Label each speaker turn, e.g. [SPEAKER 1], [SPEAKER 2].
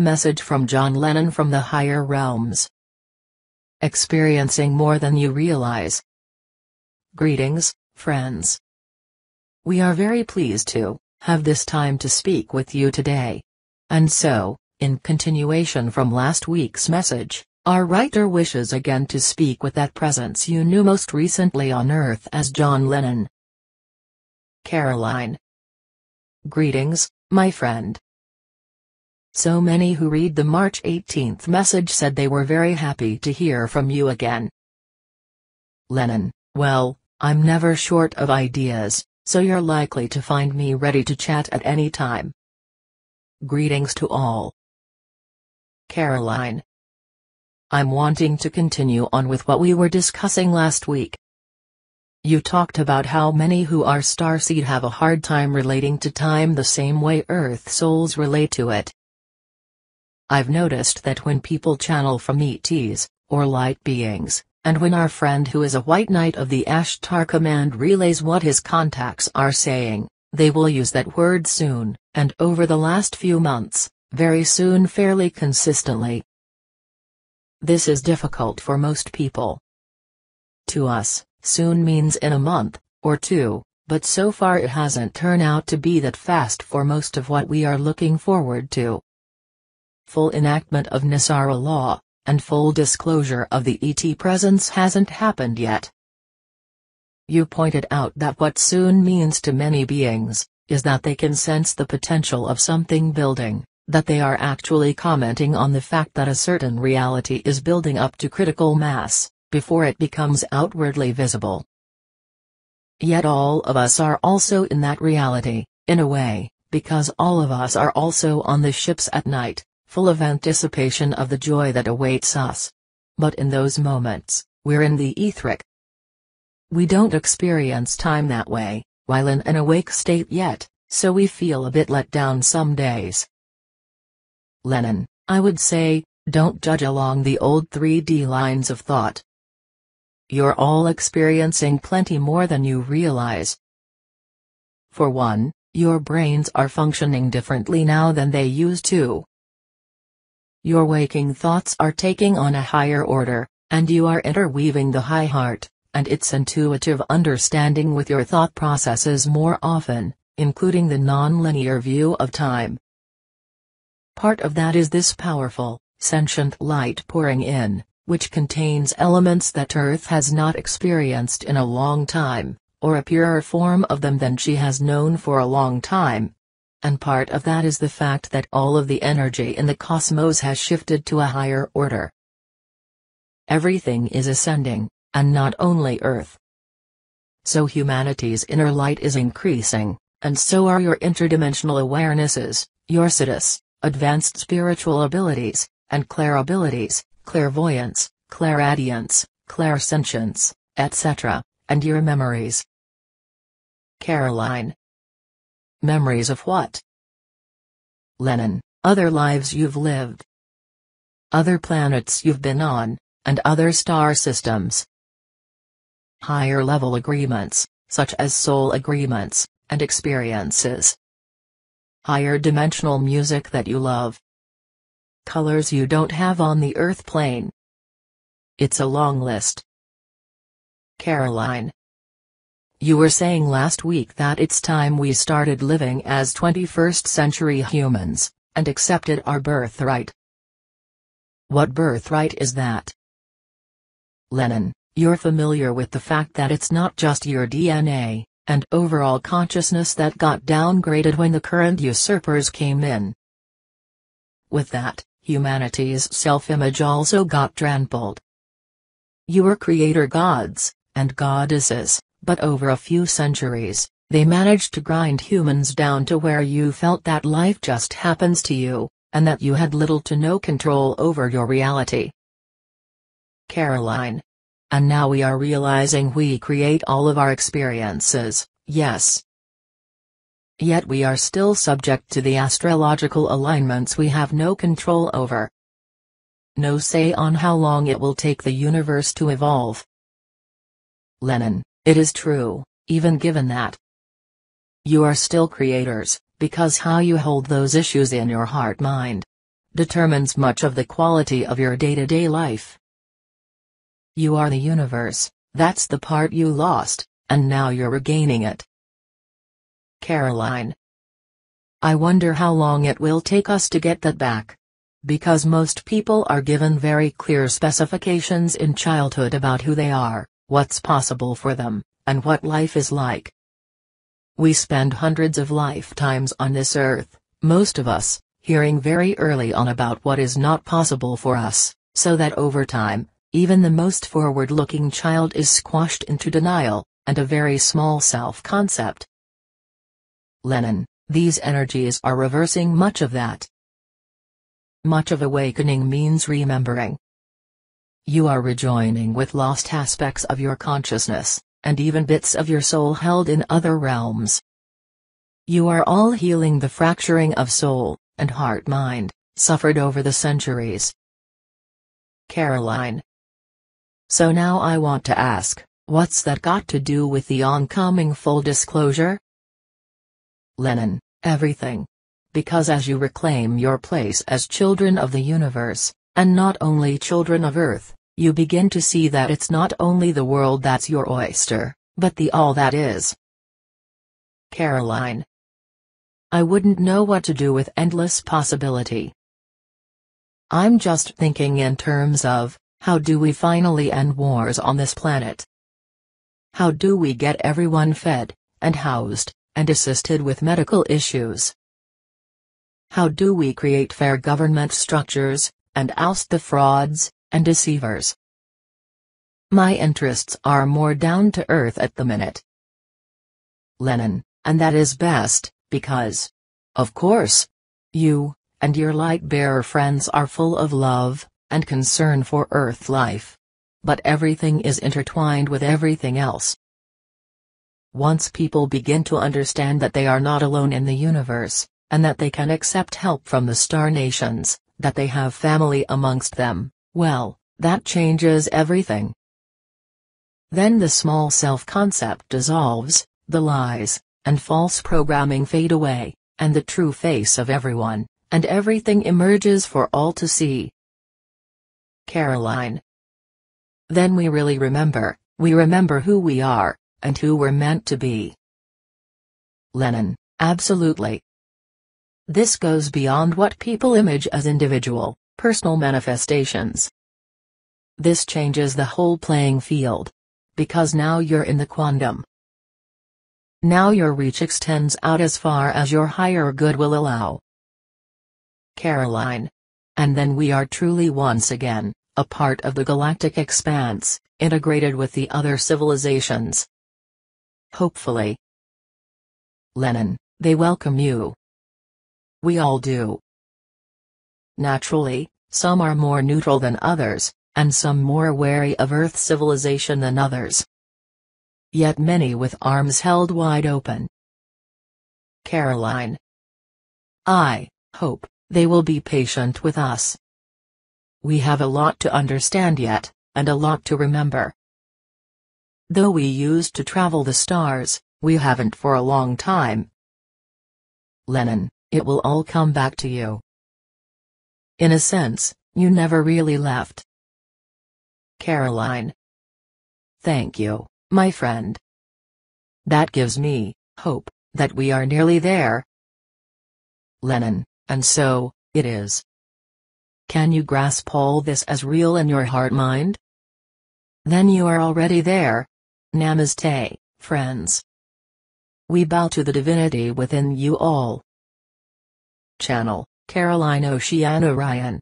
[SPEAKER 1] Message from John Lennon from the higher realms. Experiencing more than you realize. Greetings, friends. We are very pleased to have this time to speak with you today. And so, in continuation from last week's message, our writer wishes again to speak with that presence you knew most recently on earth as John Lennon. Caroline. Greetings, my friend. So many who read the March 18th message said they were very happy to hear from you again. Lennon, well, I'm never short of ideas, so you're likely to find me ready to chat at any time. Greetings to all. Caroline. I'm wanting to continue on with what we were discussing last week. You talked about how many who are starseed have a hard time relating to time the same way Earth souls relate to it. I've noticed that when people channel from ETs, or light beings, and when our friend who is a white knight of the Ashtar command relays what his contacts are saying, they will use that word soon, and over the last few months, very soon fairly consistently. This is difficult for most people. To us, soon means in a month, or two, but so far it hasn't turned out to be that fast for most of what we are looking forward to. Full enactment of NESARA law, and full disclosure of the ET presence hasn't happened yet. You pointed out that what soon means to many beings, is that they can sense the potential of something building that they are actually commenting on the fact that a certain reality is building up to critical mass, before it becomes outwardly visible. Yet all of us are also in that reality, in a way, because all of us are also on the ships at night, full of anticipation of the joy that awaits us. But in those moments, we're in the etheric. We don't experience time that way, while in an awake state yet, so we feel a bit let down some days. Lennon, I would say, don't judge along the old 3D lines of thought. You're all experiencing plenty more than you realize. For one, your brains are functioning differently now than they used to. Your waking thoughts are taking on a higher order, and you are interweaving the high heart, and its intuitive understanding with your thought processes more often, including the non-linear view of time. Part of that is this powerful, sentient light pouring in, which contains elements that Earth has not experienced in a long time, or a purer form of them than she has known for a long time. And part of that is the fact that all of the energy in the cosmos has shifted to a higher order. Everything is ascending, and not only Earth. So humanity's inner light is increasing, and so are your interdimensional awarenesses, your siddhis, advanced spiritual abilities, and clairabilities, clairvoyance, clairaudience, clairsentience, etc., and your memories. Caroline. Memories of what? Lennon, other lives you've lived. Other planets you've been on, and other star systems. Higher level agreements, such as soul agreements, and experiences higher dimensional music that you love. Colors you don't have on the earth plane. It's a long list. Caroline. You were saying last week that it's time we started living as 21st century humans, and accepted our birthright. What birthright is that? Lennon, you're familiar with the fact that it's not just your DNA, and overall consciousness that got downgraded when the current usurpers came in. With that, humanity's self-image also got trampled. You were creator gods, and goddesses, but over a few centuries, they managed to grind humans down to where you felt that life just happens to you, and that you had little to no control over your reality. Caroline and now we are realizing we create all of our experiences, yes. Yet we are still subject to the astrological alignments we have no control over. No say on how long it will take the universe to evolve. Lennon, it is true, even given that. You are still creators, because how you hold those issues in your heart mind. determines much of the quality of your day-to-day life. You are the universe, that's the part you lost, and now you're regaining it. Caroline. I wonder how long it will take us to get that back. Because most people are given very clear specifications in childhood about who they are, what's possible for them, and what life is like. We spend hundreds of lifetimes on this earth, most of us, hearing very early on about what is not possible for us, so that over time, even the most forward-looking child is squashed into denial, and a very small self-concept. Lennon, these energies are reversing much of that. Much of awakening means remembering. You are rejoining with lost aspects of your consciousness, and even bits of your soul held in other realms. You are all healing the fracturing of soul and heart-mind, suffered over the centuries. Caroline. So now I want to ask, what's that got to do with the oncoming full disclosure? Lennon, everything. Because as you reclaim your place as children of the universe, and not only children of Earth, you begin to see that it's not only the world that's your oyster, but the all that is. Caroline. I wouldn't know what to do with endless possibility. I'm just thinking in terms of, how do we finally end wars on this planet? How do we get everyone fed, and housed, and assisted with medical issues? How do we create fair government structures, and oust the frauds, and deceivers? My interests are more down to earth at the minute. Lennon, and that is best, because. Of course. You, and your light bearer friends are full of love, and concern for Earth life. But everything is intertwined with everything else. Once people begin to understand that they are not alone in the universe, and that they can accept help from the star nations, that they have family amongst them, well, that changes everything. Then the small self-concept dissolves, the lies, and false programming fade away, and the true face of everyone, and everything emerges for all to see. Caroline. Then we really remember, we remember who we are, and who we're meant to be. Lennon, absolutely. This goes beyond what people image as individual, personal manifestations. This changes the whole playing field. Because now you're in the quantum. Now your reach extends out as far as your higher good will allow. Caroline. And then we are truly once again a part of the galactic expanse, integrated with the other civilizations. Hopefully. Lennon, they welcome you. We all do. Naturally, some are more neutral than others, and some more wary of Earth civilization than others. Yet many with arms held wide open. Caroline. I hope they will be patient with us. We have a lot to understand yet, and a lot to remember. Though we used to travel the stars, we haven't for a long time. Lennon, it will all come back to you. In a sense, you never really left. Caroline. Thank you, my friend. That gives me hope that we are nearly there. Lennon, and so, it is. Can you grasp all this as real in your heart mind? Then you are already there. Namaste, friends. We bow to the divinity within you all. Channel, Caroline Oceana Ryan